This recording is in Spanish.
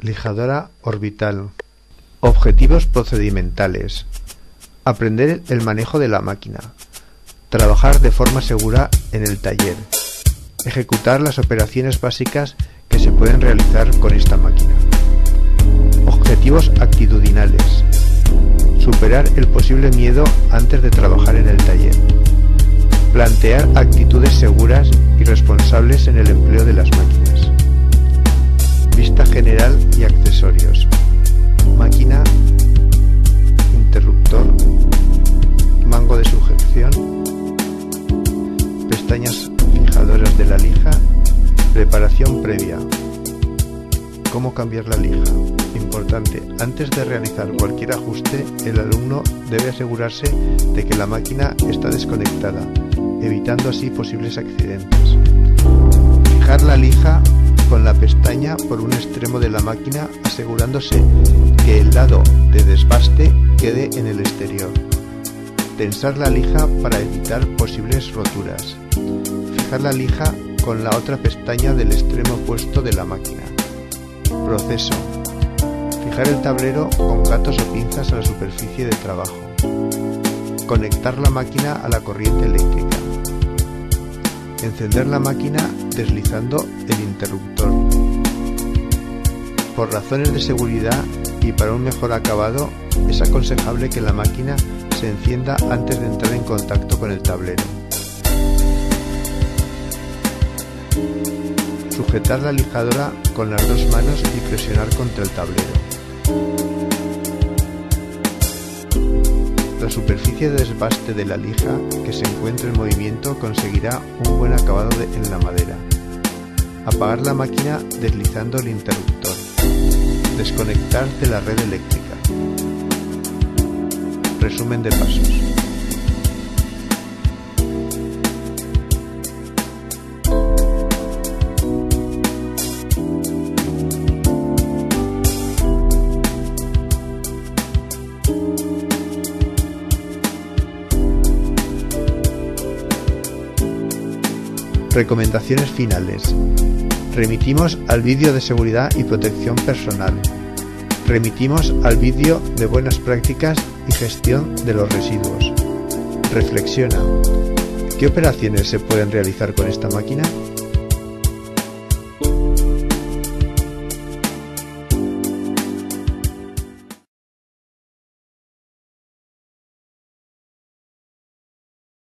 Lijadora orbital. Objetivos procedimentales. Aprender el manejo de la máquina. Trabajar de forma segura en el taller. Ejecutar las operaciones básicas que se pueden realizar con esta máquina. Objetivos actitudinales. Superar el posible miedo antes de trabajar en el taller. Plantear actitudes seguras y responsables en el empleo de las máquinas. Vista general Máquina, interruptor, mango de sujeción, pestañas fijadoras de la lija, preparación previa. ¿Cómo cambiar la lija? Importante, antes de realizar cualquier ajuste, el alumno debe asegurarse de que la máquina está desconectada, evitando así posibles accidentes. Fijar la lija con la pestaña por un extremo de la máquina asegurándose que el lado de desbaste quede en el exterior. Tensar la lija para evitar posibles roturas. Fijar la lija con la otra pestaña del extremo opuesto de la máquina. Proceso. Fijar el tablero con gatos o pinzas a la superficie de trabajo. Conectar la máquina a la corriente eléctrica. Encender la máquina deslizando el interruptor. Por razones de seguridad y para un mejor acabado, es aconsejable que la máquina se encienda antes de entrar en contacto con el tablero. Sujetar la lijadora con las dos manos y presionar contra el tablero. La superficie de desbaste de la lija que se encuentre en movimiento conseguirá un buen acabado en la madera. Apagar la máquina deslizando el interruptor. Desconectar de la red eléctrica. Resumen de pasos. Recomendaciones finales. Remitimos al vídeo de seguridad y protección personal. Remitimos al vídeo de buenas prácticas y gestión de los residuos. Reflexiona. ¿Qué operaciones se pueden realizar con esta máquina?